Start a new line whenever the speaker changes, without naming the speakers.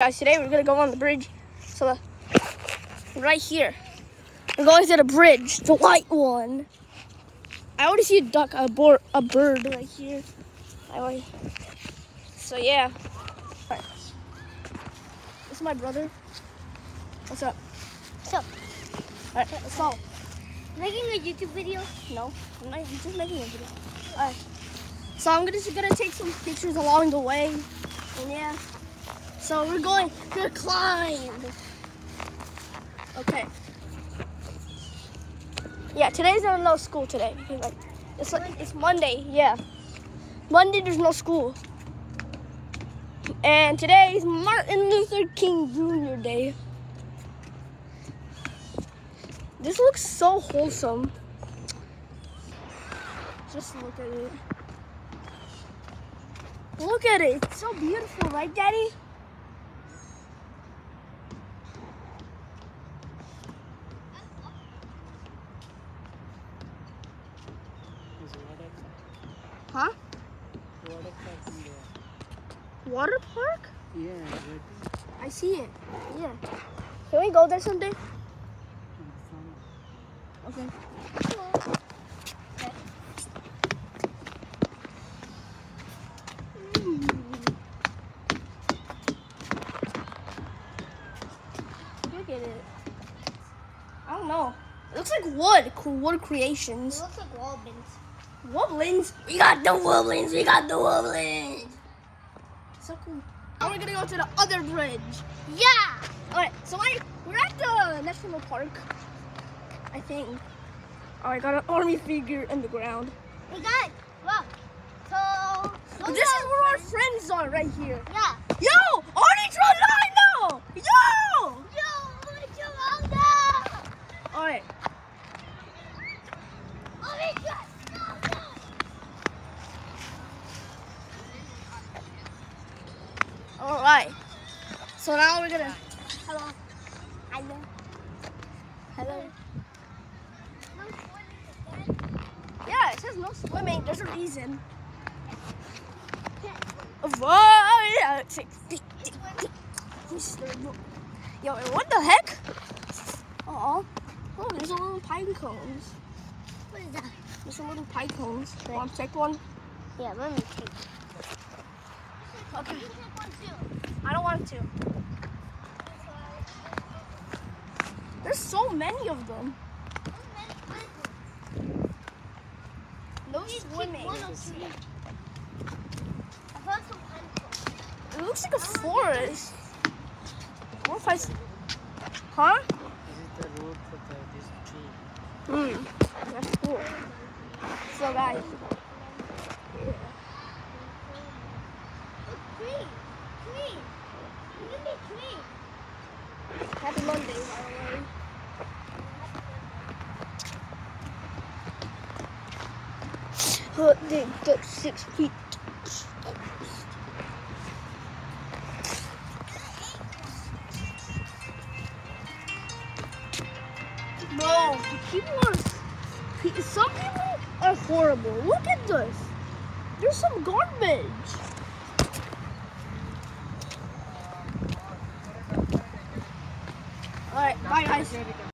Guys, today we're gonna go on the bridge. So, uh, right here, we're going to the bridge, the white one. I already see a duck, a, boar, a bird right here. I already, so yeah. Alright. This is my brother. What's up?
So,
Alright, let's go.
making a YouTube video.
No, I'm not I'm just making a video. Alright. So I'm gonna, just gonna take some pictures along the way. And yeah. So we're going to climb. Okay. Yeah, today's not no school today. It's like, it's Monday, yeah. Monday there's no school. And today is Martin Luther King Jr. Day. This looks so wholesome. Just look at it. Look at it. It's so beautiful, right, Daddy?
Water park.
Huh?
Water park in there.
Water park?
Yeah, right
I see it. Yeah. Can we go there someday? Okay. Don't know. It looks like wood. Cool Wood
It
creations.
looks like Walbins.
Wobblins. We got the wobblins. We got the wobblins. So cool. Now we're gonna go to the other bridge.
Yeah!
Alright, so I, we're at the national park. I think. Oh, I got an army figure in the ground.
We got. look. So,
this is where our friends are right here.
Yeah.
Yo! Arnie Trolino! Yo!
Yo, what you want now?
Alright.
Oh my God, no, no.
Alright. So now we're gonna.
Hello. Hello.
Hello.
No swimming again.
Yeah, it says no swimming. There's a reason. Whoa! yeah, tick, tick, tick, tick. Mr. Yo, what the heck? Oh, oh, there's a little pine cones.
What is that?
There's a little pine cones. Want to take one?
Yeah, let me take.
Okay.
You take one too.
I don't want to. There's so many of them. No swimming.
One of three. I found some pencils.
It looks like a forest. What if I? Huh?
Is the road for the, this tree.
Hmm. That's cool. So guys,
Tree. Tree. Look at tree.
Happy Monday, by they got six feet. Bro, people are. Some people are horrible. Look at this. There's some garbage. Alright, bye guys.